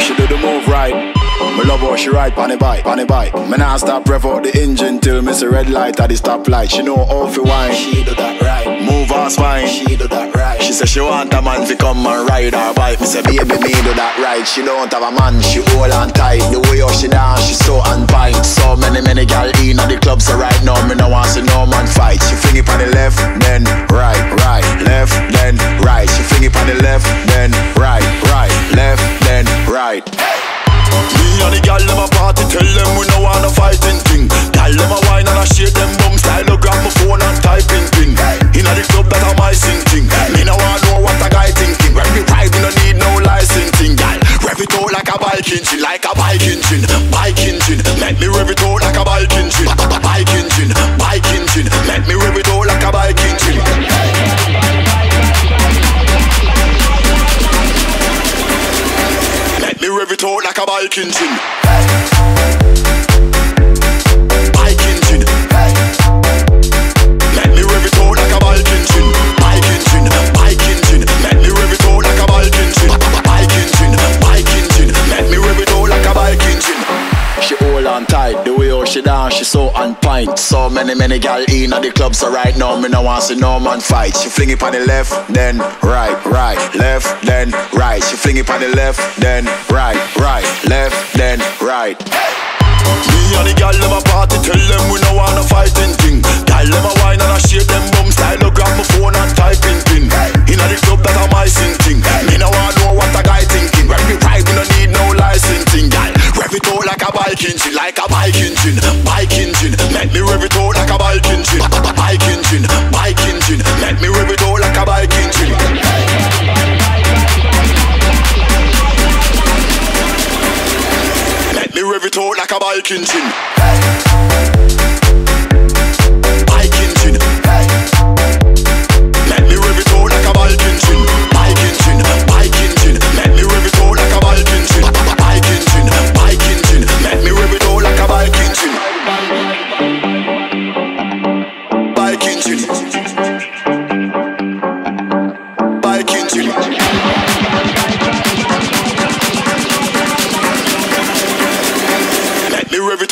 She do the move right. Me love how she ride on the bike, on the bike. Me nah stop rev out the engine till me see red light at the stoplight. She know how to wine. She do that right. Move her spine. She do that right. She say she want a man to come and ride her bike. Me say baby me do that right. She don't have a man, she hold on tight. The way how she dance, she so on point. So many many gal in at the club, so right now me no want see no man fight. She fling it on the left, then right, right, left, then right. She fling it on the left, then bike engine, like a bike engine, bike engine. Make me rev it out like a bike engine, bike engine, bike engine. Make me rev it out like a bike engine. Make me rev it out like a bike engine. She dance, she so on point. So many, many gal in at the club, so right now me no want see no man fight. She fling it on the left, then right, right, left, then right. She fling it on the left, then right, right, left, then right. Me and the gal them a party, tell them we no want no fighting thing. Gal them a wine and a shake them bum Me rev it out like a bike engine. Bike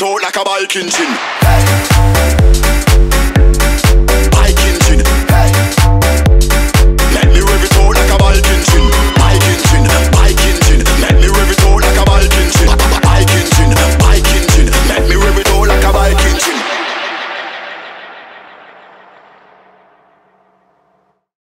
out like a bike engine.